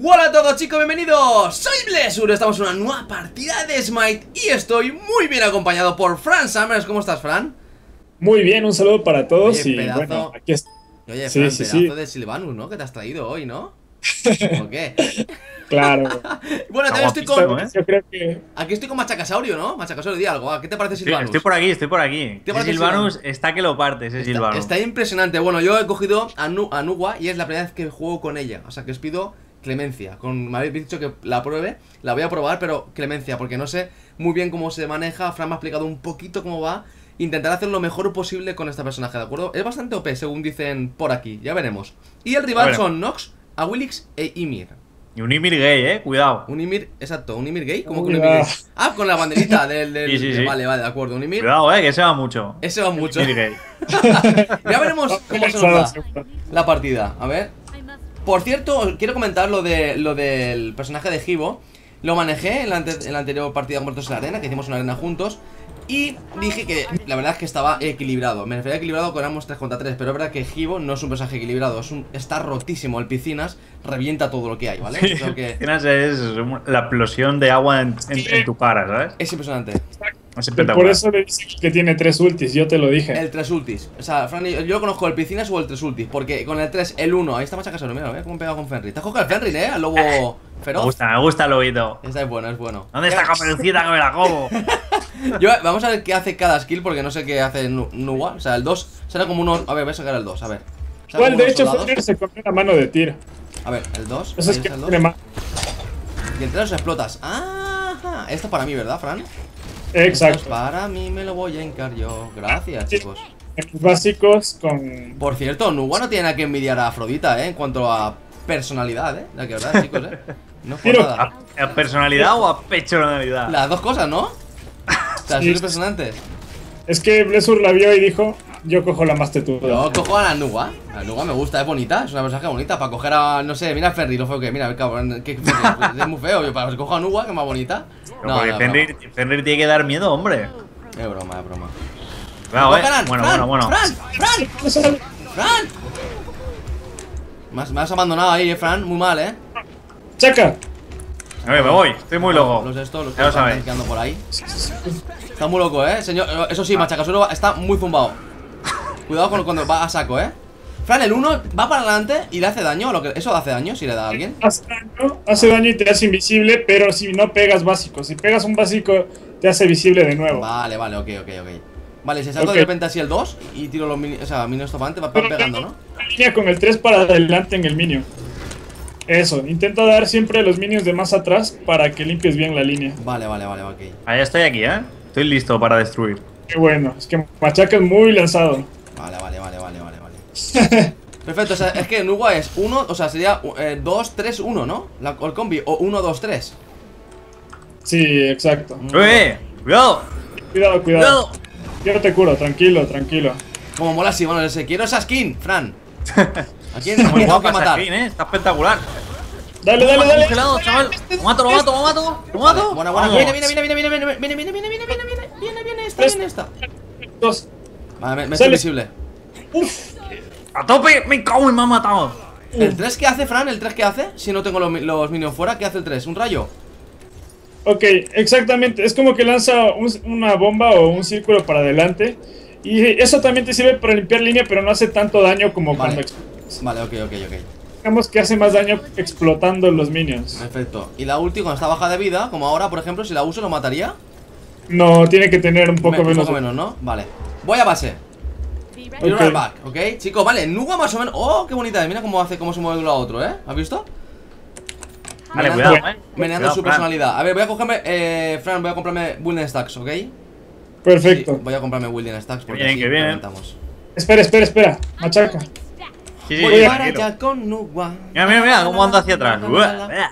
Hola a todos chicos, bienvenidos, soy Blessur, estamos en una nueva partida de Smite y estoy muy bien acompañado por Fran Summers, ¿cómo estás Fran? Muy bien, un saludo para todos Oye, y pedazo- bueno, aquí está. Oye, Sí, Fran, sí, pedazo sí. de Silvanus, ¿no? Que te has traído hoy, ¿no? ¿O qué? Claro. Bueno, también estoy con... ¿eh? Yo creo que Aquí estoy con Machacasaurio, ¿no? Machacasaurio, di algo, ¿a ¿qué te parece Silvanus? estoy por aquí, estoy por aquí. ¿Qué Ese parece Silvanus está que lo parte, ese Está, Silvanus. está impresionante. Bueno, yo he cogido a, Nu- a Nugua y es la primera vez que juego con ella. O sea, que os pido clemencia. Con, me habéis dicho que la pruebe. La voy a probar, pero clemencia, porque no sé muy bien cómo se maneja. Fran me ha explicado un poquito cómo va. Intentaré hacer lo mejor posible con este personaje, ¿de acuerdo? Es bastante OP, según dicen por aquí. Ya veremos. Y el rival son Nox, Awilix e Ymir. Y un Ymir gay, eh, cuidado. Un Ymir, exacto, un Ymir gay. ¿Cómo que un. Ymir gay? Ah, con la banderita del. del- Sí, sí, sí. Vale, vale, de acuerdo. Un Ymir. Cuidado, eh, que se va mucho. Ese va mucho. Ymir gay. Ya veremos cómo se nos da. la partida. A ver. Por cierto, quiero comentar lo de lo del personaje de Givo. Lo manejé en la, ante- en la anterior partida con Muertos en la Arena, que hicimos una arena juntos. Y dije que la verdad es que estaba equilibrado. Me refería a equilibrado con éramos 3 contra 3. Pero es verdad que Givo no es un personaje equilibrado. Es un, está rotísimo. El piscinas revienta todo lo que hay, ¿vale? Creo que Tienes es la explosión de agua en, en- en tu cara, ¿sabes? es impresionante. Es Por espectacular. eso le dicen que tiene tres ultis, yo te lo dije. El 3 ultis. O sea, Fran, yo yo conozco el piscinas o el 3 ultis. Porque con el 3, el 1, ahí está Machacasero. Mira, mira cómo he pegado con Fenrir. Te has cogido el Fenrir, ¿eh? Al lobo Me feroz. gusta, me gusta el oído. Esta es bueno, es bueno. ¿Dónde está Caperucita que me la como? Yo, vamos a ver qué hace cada skill porque no sé qué hace Nu- Nuwa. O sea, el 2 será como unos. A ver, voy a sacar el 2, a ver. Como de hecho. Fenrir se comió una mano de tiro. A ver, el 2. Eso es que el tiene 2. más. Y el 3 los explotas. Ajá. Esto para mí, ¿verdad, Fran? Esto Exacto. es para mí, me lo voy a encar yo. Gracias, Sí. chicos. Básicos con. Por cierto, Nuwa no tiene nada que envidiar a Afrodita, ¿eh? En cuanto a personalidad, ¿eh? La que verdad, chicos, ¿eh? No es nada. ¿A, a personalidad o a personalidad? Las dos cosas, ¿no? O sea, Sí. impresionantes. Es que Blessur la vio y dijo: Yo cojo la más tetuda. Yo cojo a la Nuga. La me gusta, es bonita, es una personaje bonita. Para coger a, no sé, mira a Ferry, lo feo que, mira, cabrón, que, que- es muy feo. Yo para cojo a Nuga, que es más bonita. Pero porque Fenrir, Fenrir tiene que dar miedo, hombre. Es broma, es broma. Cuidado, eh. Fran, Bueno, Fran, bueno, bueno. Fran, Fran, Fran. Me has, me has abandonado ahí, eh, Fran, muy mal, eh. ¡Chaca! A ver, me voy, estoy muy loco. Los estos, los que Ya lo están quedando por ahí. Está muy loco, eh. Señor, eso sí, Machacasuro está muy zumbado. Cuidado con cuando va a saco, eh. Fran, el 1 va para adelante y le hace daño. Lo que, ¿Eso hace daño si le da a alguien? Hace daño, hace daño y te hace invisible, pero si no pegas básico. Si pegas un básico, te hace visible de nuevo. Vale, vale, ok, ok, ok. Vale, si salto Ok. de repente así el 2 y tiro los mini, o sea, minions topantes, va Pero pegando, ¿no? una línea con el 3 para adelante en el minion. Eso, intenta dar siempre los minions de más atrás para que limpies bien la línea. Vale, vale, vale, ok. Ahí estoy aquí, eh. Estoy listo para destruir. Qué bueno, es que Machaca es muy lanzado. Vale, vale, Perfecto, es que Nuwa es 1, o sea, sería 2, 3, 1, ¿no? La, el combi, o 1, 2, 3 Sí, exacto ¡Eh! ¡Cuidado! Cuidado, cuidado Yo te curo, tranquilo, tranquilo Como mola si, bueno, ese Quiero esa skin, Fran ¿A quién? Está matar skin, ¿eh? Está espectacular Dale, dale, dale chaval Lo mato, lo mato, lo mato Lo mato Buena, buena Viene, viene, viene, viene, viene Viene, viene, viene, viene, viene Viene, viene, esta, viene esta Dos Vale, me, estoy invisible Uf. ¡A tope! ¡Me cago y me ha matado! ¿El 3 qué hace, Fran? ¿El 3 qué hace? Si no tengo los, los minions fuera, ¿qué hace el 3? ¿Un rayo? Ok, exactamente. Es como que lanza un- una bomba o un círculo para adelante. Y eso también te sirve para limpiar línea, pero no hace tanto daño como Vale. cuando explotas. Vale, ok, ok, ok. Digamos que hace más daño explotando los minions. Perfecto. Y la ulti cuando está baja de vida, como ahora, por ejemplo, si la uso, ¿lo mataría? No, tiene que tener un poco Me- un menos. poco menos, ¿no? Vale. Voy a base. Ok. You're right back, ¿ok? Chicos, vale, Nuga más o menos. ¡Oh, qué bonita! Mira cómo hace, cómo se mueve de un lado a otro, ¿eh? ¿Has visto? Vale, Meneando- cuidado, eh. Meneando Cuidado, su Fran. personalidad. A ver, voy a cogerme. Eh, Fran, voy a comprarme Wilden Stacks, ¿ok? Perfecto. Sí, voy a comprarme Wilden Stacks porque bien, así que bien. Espera, espera, espera. Machaca. Sí, sí, Voy para allá con Nuga. Mira, mira, mira cómo anda hacia atrás.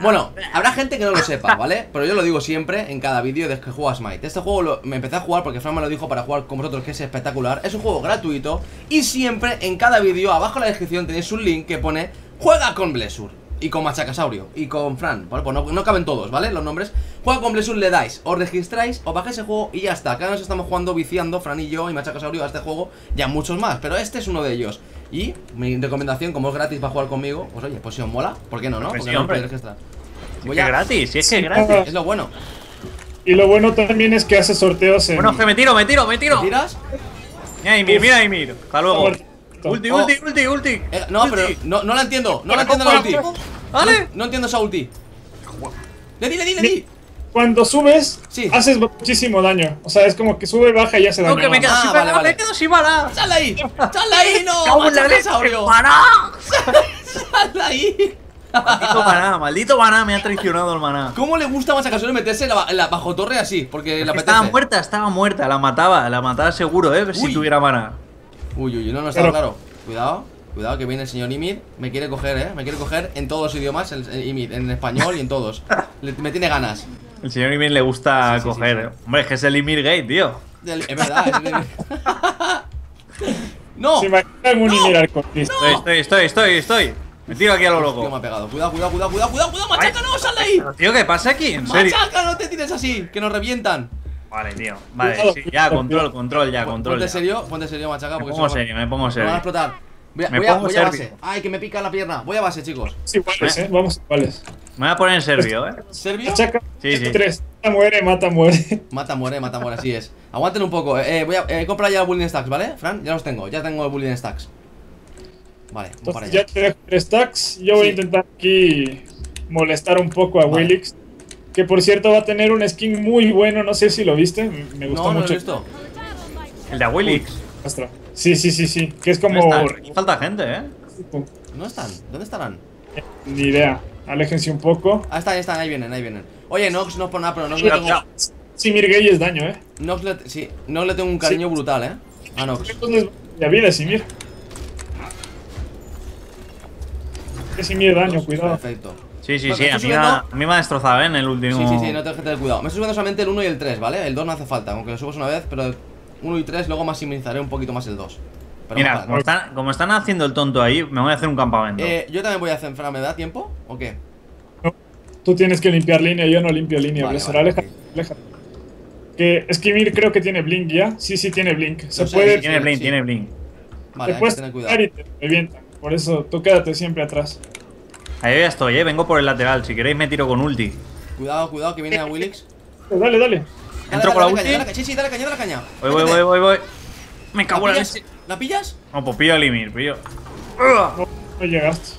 Bueno, habrá gente que no lo sepa, ¿vale? Pero yo lo digo siempre en cada vídeo desde que juego a Smite. Este juego lo- me empecé a jugar porque Fran me lo dijo para jugar con vosotros, que es espectacular. Es un juego gratuito y siempre en cada vídeo, abajo en la descripción tenéis un link que pone Juega con Blessur. Y con Machacasaurio. Y con Fran. Vale, pues no, no caben todos, ¿vale? Los nombres. Juega con Blesur, le dais. Os registráis, os bajáis el juego y ya está. Cada vez estamos jugando, viciando, Fran y yo y Machacasaurio a este juego. Ya muchos más. Pero este es uno de ellos. Y mi recomendación, como es gratis para jugar conmigo, pues oye, pues si os mola, ¿por qué no, no? Pues Porque sí, no hombre. podéis registrar. Si Voy es que a- gratis, si es que es gratis. Es lo bueno. Y lo bueno también es que hace sorteos en. Bueno, que me tiro, me tiro, me tiro. ¿Te tiras? Mira, Ymir, mira, Ymir. Hasta luego. Ulti, Oh. ulti, ulti, ulti. Eh, no, pero no, no la entiendo. No la entiendo la ulti. Vale. No, no entiendo esa ulti. Le di, le di, le di. Cuando subes, Sí. haces muchísimo daño. O sea, es como que sube, baja y hace No, daño. que me quedo Ah, sin vale, me quedo sin bala. ¡Sal ahí! ¡Sal de ahí! ¡No! La ¡Machacasaurio! ¡Para! ¡Sal ahí! Maldito maná, maldito maná, me ha traicionado el maná. ¿Cómo le gusta a Machacasaurio meterse en la, en la bajo torre así? Porque apetece. Estaba muerta, estaba muerta, la mataba, la mataba seguro, eh, si tuviera maná. Uy, uy, uy, no, no Pero- claro. Cuidado, cuidado que viene el señor Ymir. Me quiere coger, eh. Me quiere coger en todos los idiomas, el, el Ymir, en español y en todos. Le- me tiene ganas. El señor Ymir le gusta Sí, sí, coger. sí, eh. Hombre, es que es el Ymir Gate, tío. Es verdad, es el Ymir. ¡No! Se Ymir arcoíris. Estoy, estoy, estoy, estoy, estoy. Me tiro aquí a lo Tío, me loco. ha pegado. Cuidado, cuidado, cuidado, cuidado, cuidado, cuidado. ¡Machaca, no! ¡Sal de ahí! Tío, ¿qué pasa aquí? ¿En serio? ¡Machaca, no te tires así! ¡Que nos revientan! Vale, tío. Vale, sí, ya, control, control, ya, control. Ponte ya. serio, ponte serio, machaca. Me Porque pongo serio, me pongo Me van a serio. explotar. Voy a, Me voy a, voy a base. Ay, que me pica la pierna. Voy a base, chicos. Vamos iguales, eh. Vamos iguales. Me voy a poner serbio, eh. ¿Serbio? Chaca, Sí, sí. tres. Mata, muere, mata, muere. Mata, muere, mata, muere, así es. Aguanten un poco. Eh, voy a eh, comprar ya el Bullying Stacks, ¿vale? Fran, ya los tengo. Ya tengo el Bullying Stacks. Vale, voy para allá. ya te dejo tres stacks. Yo voy Sí. a intentar aquí molestar un poco a Vale. Willix. Que por cierto va a tener un skin muy bueno. No sé si lo viste. Me gustó No, no lo mucho. he visto. El de. Ostras. Sí, sí, sí, sí. Que es como. ¿Dónde está? Falta gente, eh. ¿Dónde están? ¿Dónde estarán? Ni idea. Aléjense un poco. Ah, están, ahí están, ahí vienen, ahí vienen. Oye, Nox no es por nada, pero Nox le Mira, tengo. Sí, Mirgay es daño, eh. Nox le, sí, Nox le tengo un cariño brutal, eh. A Nox. La vida, Simir. Que Simir daño, cuidado. Perfecto. Sí, sí, Bueno, sí. A mí, me ha, subiendo- a mí me ha destrozado, eh, en el último. Sí, sí, sí, no tengo que tener cuidado. Me estoy subiendo solamente el 1 y el 3, ¿vale? El 2 no hace falta, aunque lo subas una vez, pero 1 y 3 luego maximizaré un poquito más el 2. Pero Mira, más como están, como están haciendo el tonto ahí, me voy a hacer un campamento. Eh, yo también voy a hacer, ¿me da tiempo? ¿O qué? Tú tienes que limpiar línea, yo no limpio línea. Vale, vale, aléjate, ok. aléjate. Que Skimir creo que tiene blink ya. Sí, sí tiene blink. Se sé, puede. sí, tiene blink, sí. tiene blink. Vale, te hay que tener cuidado. y te revientan. Por eso tú quédate siempre atrás. Ahí ya estoy, eh. Vengo por el lateral. Si queréis, me tiro con ulti. Cuidado, cuidado, que viene a Willix. Dale, dale. Dale, ¿Entro con la ulti? dale caña. Sí, sí, dale caña, dale caña. Voy, voy, voy, voy, voy. Me cago en ¿La la pillas? leche. ¿La pillas? No, pues pillo al Ymir, pillo. No, no llegaste.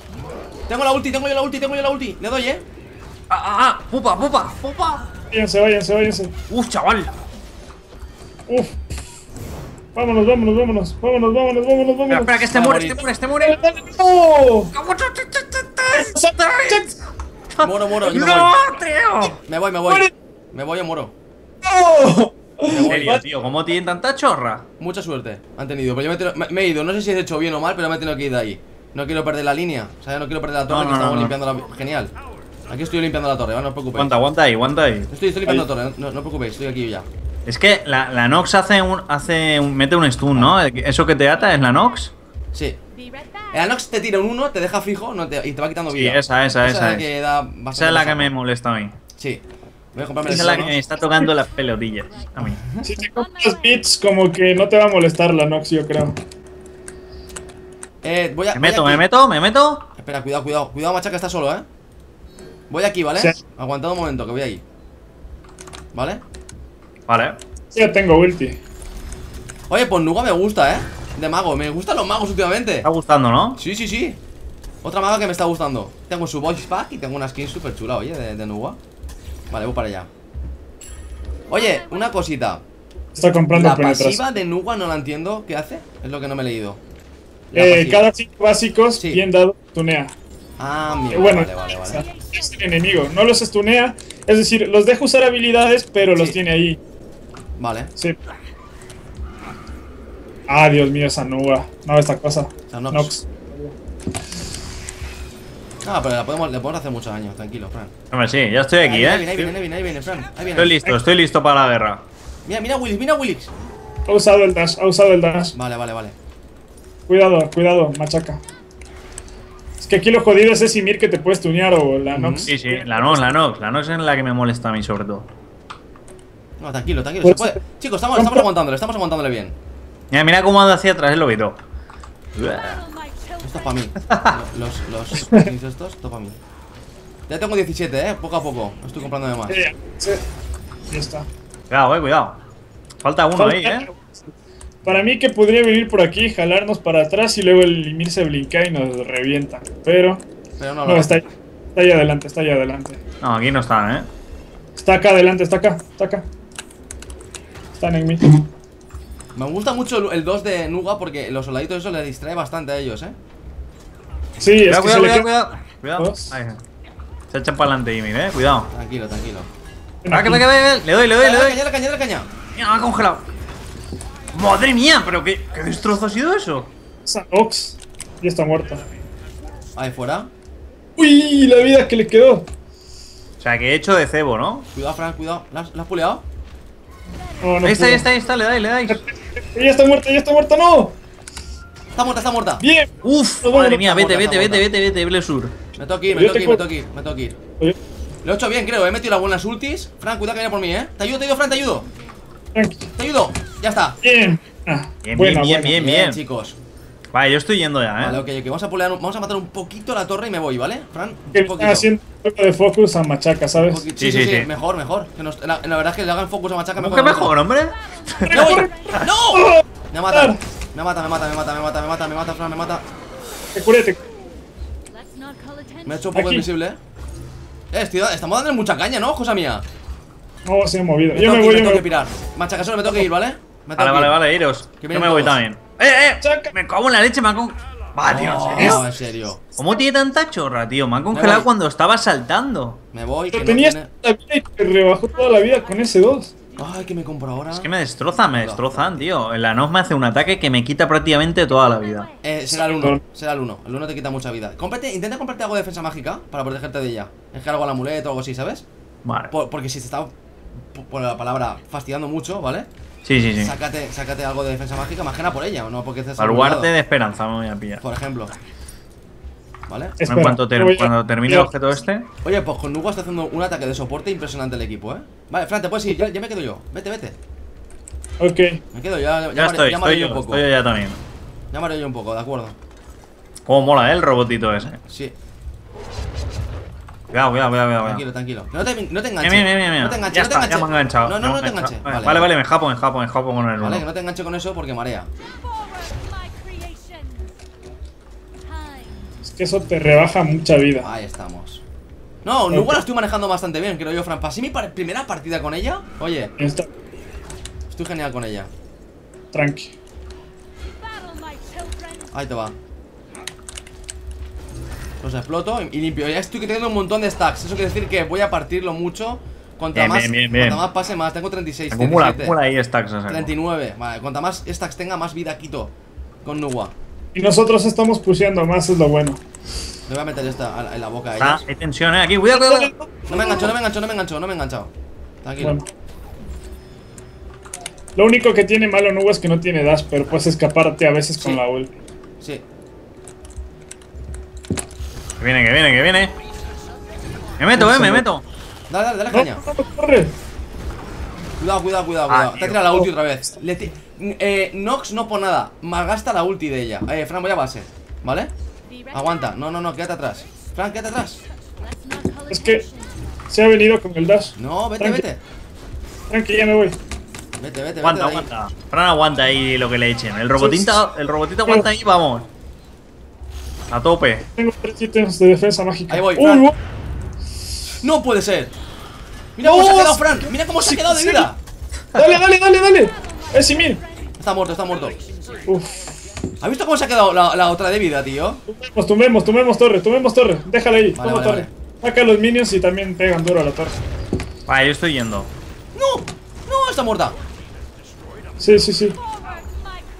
Tengo la ulti, tengo yo la ulti, tengo yo la ulti. Le doy, eh. ¡Ah, ah, ah! ¡Pupa, pupa, pupa! Váyanse, váyanse, váyanse. ¡Uf, chaval! Uf. Vámonos, vámonos, vámonos. Vámonos, vámonos, vámonos, Espera, vámonos. espera, que este a muere, este muere, este muere. ¡No! Moro, moro, yo me ¡No, voy. tío! Me voy, me voy. Me voy o moro. ¡No! Me En voy. serio, tío, ¿cómo tienen tanta chorra? Mucha suerte han tenido, pero yo me, he tenido- me- me he ido. No sé si he hecho bien o mal, pero me he tenido que ir de ahí. No quiero perder la línea. O sea, no quiero perder la torre No, que no, estamos limpiando la. Genial. Aquí estoy limpiando la torre, ¿vale? no os preocupéis. Aguanta, aguanta ahí, aguanta ahí. Estoy, estoy limpiando la torre, no, no os preocupéis, estoy aquí ya. Es que la, la Nox hace un, hace un, mete un stun, ¿no? Eso que te ata es la Nox. Sí. El Anox te tira un 1, te deja fijo no te- y te va quitando Sí, vida. esa, esa, es esa la es. que da bastante Esa es la que me molesta a mí. Sí. Voy a comprarme Esa es la que me está tocando las pelotillas a mí. Si te compras bits, como que no te va a molestar la Nox, yo creo. Eh, voy a. Me voy meto, aquí. me meto, me meto. Espera, cuidado, cuidado. Cuidado, machaca, está solo, eh. Voy aquí, ¿vale? Sí. Aguantad un momento, que voy ahí. ¿Vale? Vale. Ya tengo ulti. Oye, pues Nuga me gusta, eh. De mago, me gustan los magos últimamente. Está gustando, ¿no? Sí, sí, sí. Otra maga que me está gustando. Tengo su voice pack y tengo una skin súper chula, oye, de, de Nuga. Vale, voy para allá. Oye, una cosita. Está comprando La pasiva de Nuga no la entiendo. ¿Qué hace? Es lo que no me he leído. Eh, cada cinco básicos, Sí. bien dado, tunea. Ah, Eh, mira, bueno, vale, vale, vale. es el enemigo. No los estunea. Es decir, los deja usar habilidades, pero los tiene ahí. Vale. Sí. Ah, Dios mío, esa nuba. No, esta cosa. Esa Nox. Nox. Ah, pero la podemos, le podemos hacer muchos años, tranquilo, Fran. Hombre, sí, ya estoy aquí, ahí, ¿eh? viene, ahí viene, ahí viene, ahí viene, Fran. Ahí viene. Estoy listo, estoy listo para la guerra. Mira, mira Willix, mira Willix. Ha usado el dash, ha usado el dash. Vale, vale, vale. Cuidado, cuidado, machaca. Es que aquí lo jodido es ese Mir que te puedes tunear o la Nox. Sí, sí, la Nox, la Nox. La Nox es la que me molesta a mí, sobre todo. No, tranquilo, tranquilo. Pues- se puede. Chicos, estamos, estamos aguantándole, estamos aguantándole bien. Mira, mira cómo anda hacia atrás el lobito. Esto es para mí. Los, los, los skins estos, esto para mí. Ya tengo 17, eh, poco a poco. Estoy comprándome más. Sí, sí. Ya está. Cuidado, eh, cuidado. Falta uno ahí, eh. Para mí que podría venir por aquí, jalarnos para atrás y luego el Ymir se blinca y nos revienta. Pero Pero no no, está, ahí- está ahí adelante, está ahí adelante. No, aquí no están, eh. Está acá adelante, está acá, está acá. Están en mí. Me gusta mucho el- el 2 de Nuga porque los soldaditos eso les distrae bastante a ellos, eh. Sí, es Cuidado, que se cuidado, le cuidado, cuidado. Cuidado. Se echan para adelante, Ymir, eh. Cuidado. Tranquilo, tranquilo. Ah, que me, le doy, le doy, le doy. caña, dale caña, dale caña. Mira, me ha congelado. Madre mía, pero qué, qué destrozo ha sido eso. Esa Nox ya está muerta. Ahí fuera. Uy, la vida que le quedó. O sea, que he hecho de cebo, ¿no? Cuidado, Fran, cuidado. ¿La has, la has puleado? No, no ahí está, ahí está, ahí está, le dais, le dais. Ya está muerta, ya está muerta, no. Está muerta, está muerta. Bien. Uf, madre mía, vete, vete, vete, muerta. vete, vete, Blesur. Me tengo que ir, me te ir, me que ir, me tengo que ir. Lo he hecho bien, creo. He metido las buenas ultis. Fran, cuidado que viene por mí, eh. Te ayudo, te ayudo, Fran, te ayudo. Te ayudo. Ya está. Bien. Ah, Bien, buena, bien, buena. bien, bien. chicos. Vale, yo estoy yendo ya, Vale, eh. ok, ok. Vamos a pulear, vamos a matar un poquito la torre y me voy, ¿vale? Fran, un poquito. haciendo de focus a Machaca, ¿sabes? Sí, Sí, sí, sí, sí, sí. Mejor, mejor. Que nos- la, la verdad es que le hagan focus a Machaca ¿Cómo mejor. que mejor, hombre? ¡Me voy! ¡No! Me mata. Me mata, me mata, me mata, me mata, me mata, me mata, Fran, me mata. Te curé, te Me he hecho un poco Aquí. invisible, eh. Eh, estoy, estamos dándole mucha caña, ¿no, cosa mía? No, se ha movido. Me Yo tengo me que ir, voy, me yo tengo me que voy. pirar. Machaca, solo me tengo que ir, ¿vale? Me tengo Vale, que vale, ir. vale, iros. Que Yo me voy también. ¡Eh, eh! Saca. Me cago en la leche, me ha con... Va, tío, ¿en No, serio? en serio. ¿Cómo tiene tanta chorra, tío? Me ha congelado cuando estaba saltando. Me voy, que Pero no tenías tiene... la vida y te rebajó toda la vida con ese 2. Ay, que me compro ahora. Es que me destrozan, me destrozan, tío. La Nox me hace un ataque que me quita prácticamente toda la vida. Eh, será el 1, será el 1. El 1 te quita mucha vida. Cómprate, intenta comprarte algo de defensa mágica para protegerte de ella. Es que algo al amuleto o algo así, ¿sabes? Vale. Por- porque si te está, por la palabra, fastidiando mucho, ¿vale? Sí, sí, sí. Sácate, sácate algo de defensa mágica, más que nada por ella, no porque Baluarte de esperanza me voy a pillar. Por ejemplo. ¿Vale? Espera, en cuanto, ter- cuando termine el objeto este. Oye, pues con Nugo está haciendo un ataque de soporte impresionante el equipo, ¿eh? Vale, Fran, te puedes ir, ya, ya me quedo yo. Vete, vete. Ok. Me quedo, ya, ya, Ya estoy, ya estoy yo yo, un poco. estoy yo ya también. Ya mareo yo un poco, de acuerdo. Cómo mola, ¿eh? El robotito ese. Sí, Cuidado, cuidado, cuidado, cuidado. tranquilo, tranquilo. No te, no te enganches. Mira, mira, mira, mira. No te enganches, ya no te está, ya enganches. me han enganchado. No, no, no me te enganches. enganchado. Vale, vale, me japo, me japo, me japo con el Vale, que uno. no te enganche con eso porque marea. Es que eso te rebaja mucha vida. Ahí estamos. No, Nugo la estoy manejando bastante bien, creo yo, Fran. Para mi par- primera partida con ella, oye, estoy genial con ella. tranqui. Ahí te va. Los exploto y, y limpio. Ya estoy teniendo un montón de stacks. Eso quiere decir que voy a partirlo mucho. Cuanta Bien, más, bien, bien, bien. cuanta más pase, más. Tengo 36, Acumula, 37, acumula ahí stacks. a saco. 39. Vale, cuanta más stacks tenga, más vida quito con Nuwa. Y nosotros estamos pusheando más, es lo bueno. Le voy a meter esta en la boca a ellos. hay tensión, eh. Aquí, cuidado, cuidado. No me engancho, no me engancho, no me engancho, no me he enganchado. Tranquilo. Bueno. Lo único que tiene malo Nubo es que no tiene dash, pero puedes escaparte a veces con Sí. la ult. Sí. Que viene, que viene, que viene. Me meto, eh, me meto. Dale, dale, dale No, caña. no, no, corre. Cuidado, cuidado, cuidado, Ah, cuidado. Te ha tirado la ulti otra vez. Le eh, Nox no por nada. Malgasta la ulti de ella. Eh, Fran, voy a base. ¿Vale? Aguanta. No, no, no, quédate atrás. Fran, quédate atrás. Es que se ha venido con el dash. No, vete, Tranqui. vete. Tranqui, ya me voy. Vete, vete, vete. Aguanta, aguanta. Fran aguanta ahí lo que le echen. El robotito, el robotito aguanta ahí, vamos. A tope. Tengo tres ítems de defensa mágica. Ahí voy, Fran. uy. No puede ser. Mira cómo se ha quedado. Fran. Mira cómo se ha quedado de vida. Dale, dale, dale, dale. Es Simir. Está muerto, está muerto. Uf. ¿Has visto cómo se ha quedado la, la otra de vida, tío? Tumbemos, tumbemos, tumbemos torre, tumbemos torre. Déjala ahí. Vale, toma vale, torre. Saca los minions y también pegan duro a la torre. Vale, yo estoy yendo. No, no, está muerta. Sí, sí, sí.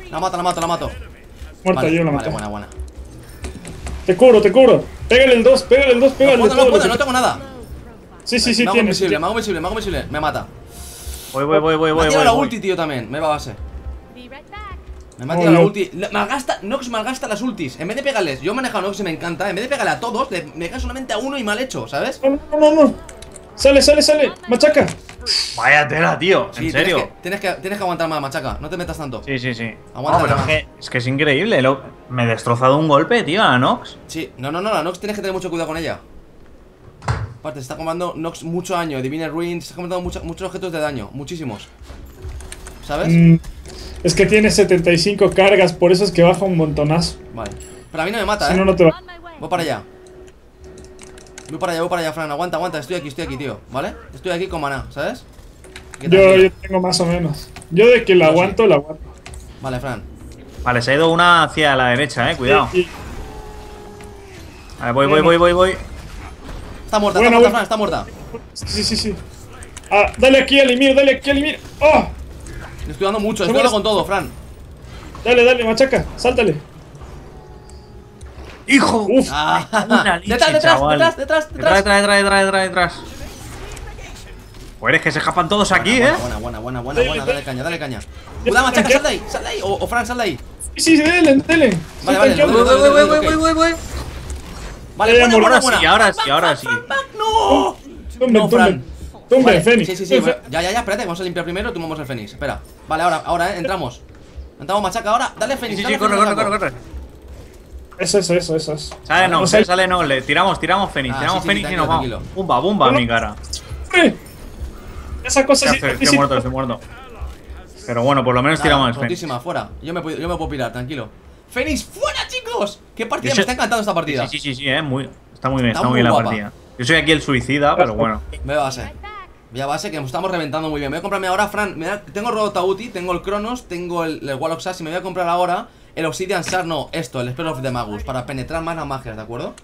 La mato, la mato, la mato. Muerta, Vale, yo la vale, maté. buena, buena. Te cubro, te cubro. Pégale el 2, pégale el 2, No pégale puedo, no todo lo puedo, que- no tengo nada. Sí, sí, sí, me hago tienes. invisible, me hago invisible, me hago invisible. Me mata. Voy, voy, voy, voy, Me ha voy. voy, la voy. ulti, tío, también. Me va a base. Me ha tirado la no. ulti. Malgasta, Nox malgasta las ultis. En vez de pegarles, yo he manejado Nox y me encanta. En vez de pegarle a todos, le me pega solamente a uno y mal hecho, ¿sabes? No, no, no, no. Sale, sale, sale. Machaca. Vaya tela, tío. Sí, ¿En tienes serio? que, tienes, que, tienes que aguantar más, machaca. No te metas tanto. Sí, sí, sí. Aguanta, No, pero es que, es que es increíble. lo- me he destrozado un golpe, tío, a Nox. Sí, no, no, no, la Nox tienes que tener mucho cuidado con ella. Aparte, se está comando Nox mucho daño. Divine Ruins, se está comentando mucho- muchos objetos de daño. Muchísimos. ¿Sabes? Mm, es que tiene 75 cargas, por eso es que baja un montonazo. Vale. Pero a mí no me mata, Si ¿eh? no, no te va. Voy para allá. Voy para allá, voy para allá, Fran. Aguanta, aguanta. Estoy aquí, estoy aquí, tío. ¿Vale? Estoy aquí con maná, ¿sabes? Yo, tengo más o menos. Yo de que la Yo sí. aguanto, la aguanto. Vale, Fran. Vale, se ha ido una hacia la derecha, eh. Cuidado. Vale, voy, voy, voy, voy, voy. Está muerta, está muerta. Fran, está muerta. sí, sí, sí. Ah, dale aquí al Emir, dale aquí al Emir. ¡Oh! Le estoy dando mucho, estoy dando con todo, Fran. Dale, dale, machaca, sáltale. ¡Hijo! Uf, Ah, Una leche, detrás, detrás, chaval. detrás, detrás, Detrás, detrás. detrás, detrás, detrás, detrás. Pues es que se escapan todos aquí, buena, eh. Buena, buena, buena, buena, buena, dale caña, dale caña. Cuidado, machaca, sal de ahí, sal de ahí. O, o Fran, sal de ahí. sí, sí, dale, dale. Vale, vale, voy, voy, voy, voy, voy, voy, voy. Vale, Eh, buena, buena, sí, ahora sí, ahora sí. No. No, Fran. Tumben, Vale, Fénix. Sí, sí, sí. Tumben, Ya, ya, ya, espérate, vamos a limpiar primero y tomamos el Fénix. Espera. Vale, ahora, ahora, eh, entramos. Entramos machaca ahora. Dale Fénix. Sí, corre, corre, corre, corre. Eso, eso, eso, eso. Sale no, sea, sale no, le tiramos, tiramos Fénix, Ah, tiramos sí, sí, Fénix y tranquilo, nos vamos. Bumba, bumba en mi cara. ¡Hombre! Esa cosa Ya sí. estoy, sí, estoy sí. muerto, estoy muerto. Pero bueno, por lo menos tiramos el Fénix. fuera. Yo me, puedo- yo me puedo pirar, tranquilo. Fénix, fuera, chicos. ¿Qué partida? Yo Me está encantando esta partida. Sí, sí, sí, sí, eh, muy, está muy bien, Está está, muy muy bien la partida. Yo soy aquí el suicida, pero bueno. Ve base. Ve a base que nos estamos reventando muy bien. Me voy a comprarme ahora, Fran. me da- tengo el Rodotauti, tengo el Cronos, tengo el, el Warlock Sash y me voy a comprar ahora el Obsidian Shard, no, esto, el Spell of the Magus, para penetrar más las magias, ¿de acuerdo?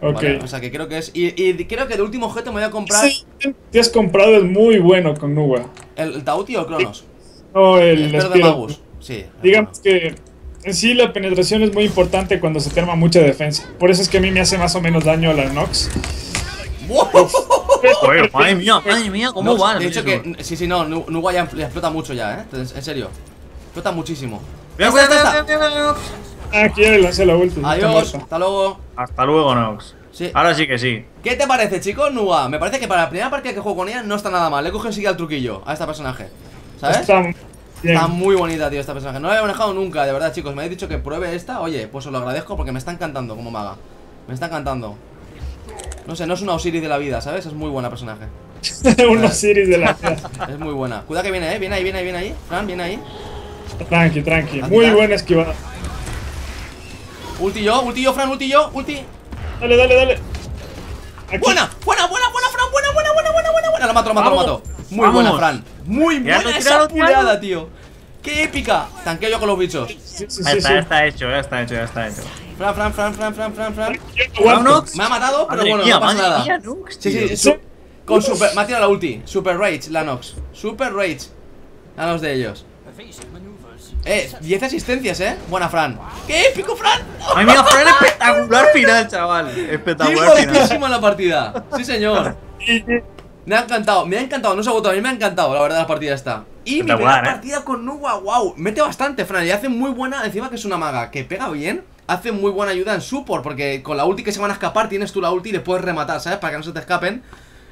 Ok. Vale, o sea que creo que es. Y, y creo que de último objeto me voy a comprar Sí, que has comprado es muy bueno con Nuba. el, el Tauti o el Cronos. No, el, El Spell of the. Magus. Sí. Digamos que en sí la penetración es muy importante cuando se te arma mucha defensa. Por eso es que a mí me hace más o menos daño la Nox. ¡Wow! Joder, madre mía, madre mía, ¿cómo No, va? De hecho que. Sí, sí, no, Nu- Nuwa ya le explota mucho ya, ¿eh? En serio. Explota muchísimo. Esta, cuidado, cuidado. Ah, aquí lancé la última. Adiós, hasta luego. Hasta luego, Nox. Sí. Ahora sí que sí. ¿Qué te parece, chicos, Nuba? Me parece que para la primera partida que juego con ella no está nada mal. Le coge enseguida el truquillo a esta personaje. ¿Sabes? Está. Está muy bonita, tío, esta personaje. No la he manejado nunca, de verdad, chicos. Me habéis dicho que pruebe esta. Oye, pues os lo agradezco porque me está encantando como maga. Me está encantando. No sé, no es una Osiris de la vida, ¿sabes? Es muy buena personaje. Unos series de la vida. Es muy buena. Cuidado que viene, ¿eh? Viene ahí, viene ahí, viene ahí. Fran, viene ahí. Tranqui, tranqui. Aquí Muy buena esquivada. Ulti yo, ulti yo, Fran, ulti yo, ulti. Dale, dale, dale. Aquí. Buena, buena, buena, buena, Fran, buena, buena, buena, buena, buena, buena. La mato, la mato, la Vamos. mato. Muy buena. Fran. Muy buena esa tiralo. puleada, tío. Qué épica. Tanqueo yo con los bichos. Sí, está, sí. ya está hecho, ya está hecho, ya está hecho. Fran, Fran, Fran, Fran, Fran, Fran, Fran. Vámonos. Me ha matado, pero Madre bueno, mía, no pasa nada. mía, Nux, sí, sí, su- con super. Me ha tirado la ulti. Super Rage, la Nox. Super Rage. A los de ellos. Eh, 10 asistencias, eh. Buena, Fran. ¡Qué épico, Fran! Ay, mira, Fran, espectacular final, chaval. ¡Qué Espectacular final. la partida! Sí, señor. Me ha encantado, me ha encantado, no se ha votado, a mí me ha encantado, la verdad, la partida esta. Y mi primera ¿eh? partida con Nuwa, wow, mete bastante, Fran, y hace muy buena, encima que es una maga que pega bien, hace muy buena ayuda en support, porque con la ulti que se van a escapar, tienes tú la ulti y les puedes rematar, ¿sabes? Para que no se te escapen.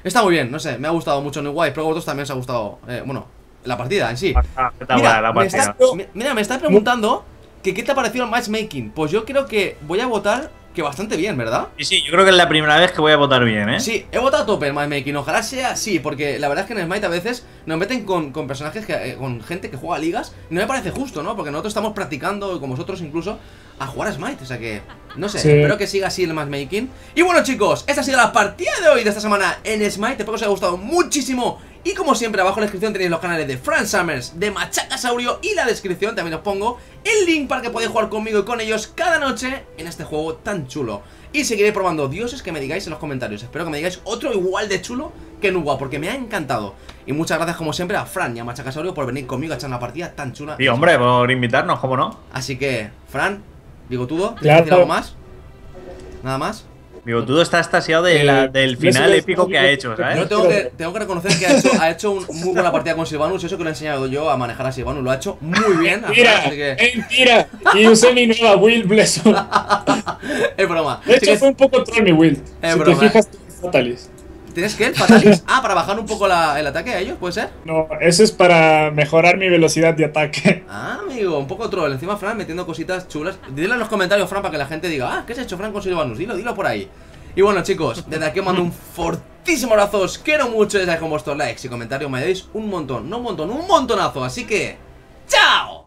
Está muy bien, no sé, me ha gustado mucho Nuwa y a vosotros también os ha gustado, eh, bueno, la partida en sí. Ah, Espectacular la me partida. estás, mi- mira, me estás preguntando que qué te ha parecido el matchmaking. Pues yo creo que voy a votar que bastante bien, ¿verdad? Y sí, yo creo que es la primera vez que voy a votar bien, ¿eh? Sí, he votado a tope en matchmaking. Ojalá sea así, porque la verdad es que en Smite a veces nos meten con, con personajes, que, eh, con gente que juega ligas. Y no me parece justo, ¿no? Porque nosotros estamos practicando, como vosotros incluso, a jugar a Smite. O sea que, no sé, Sí. espero que siga así el matchmaking. Y bueno, chicos, esta ha sido la partida de hoy de esta semana en Smite. Espero que os haya gustado muchísimo. Y como siempre, abajo en la descripción tenéis los canales de Fran Summers, de Machacasaurio y la descripción también os pongo el link para que podáis jugar conmigo y con ellos cada noche en este juego tan chulo. Y seguiré probando dioses que me digáis en los comentarios. Espero que me digáis otro igual de chulo que Nuwa, porque me ha encantado. Y muchas gracias como siempre a Fran y a Machacasaurio por venir conmigo a echar una partida tan chula. Sí, hombre, por invitarnos, ¿cómo no? Así que, Fran, bigotudo, ¿quieres Claro. decir algo más? ¿Nada más? Bigotudo está estasiado de la- Eh, del no final sé, épico no, que ha hecho, ¿sabes? Yo tengo que, tengo que reconocer que ha hecho, ha hecho un muy buena partida con Silvanus. Eso que lo he enseñado yo a manejar a Silvanus. Lo ha hecho muy bien. Mentira, así que mentira. Y usé mi nueva Will Blesson. es broma. De hecho, que fue un poco troll mi Will. Es si broma, te fijas, Fatalis. ¿Tienes que el Fatalis? Ah, para bajar un poco la- el ataque a ellos, ¿puede ser? No, eso es para mejorar mi velocidad de ataque. Ah, amigo, un poco troll. Encima Fran metiendo cositas chulas. Dile en los comentarios, Fran, para que la gente diga, ah, ¿qué has hecho Fran con Silvanus? Dilo, dilo por ahí. Y bueno, chicos, desde aquí mando un fortísimo abrazo. Os quiero mucho. Desde con vuestros likes y comentarios me dais un montón, no un montón, un montonazo. Así que, ¡chao!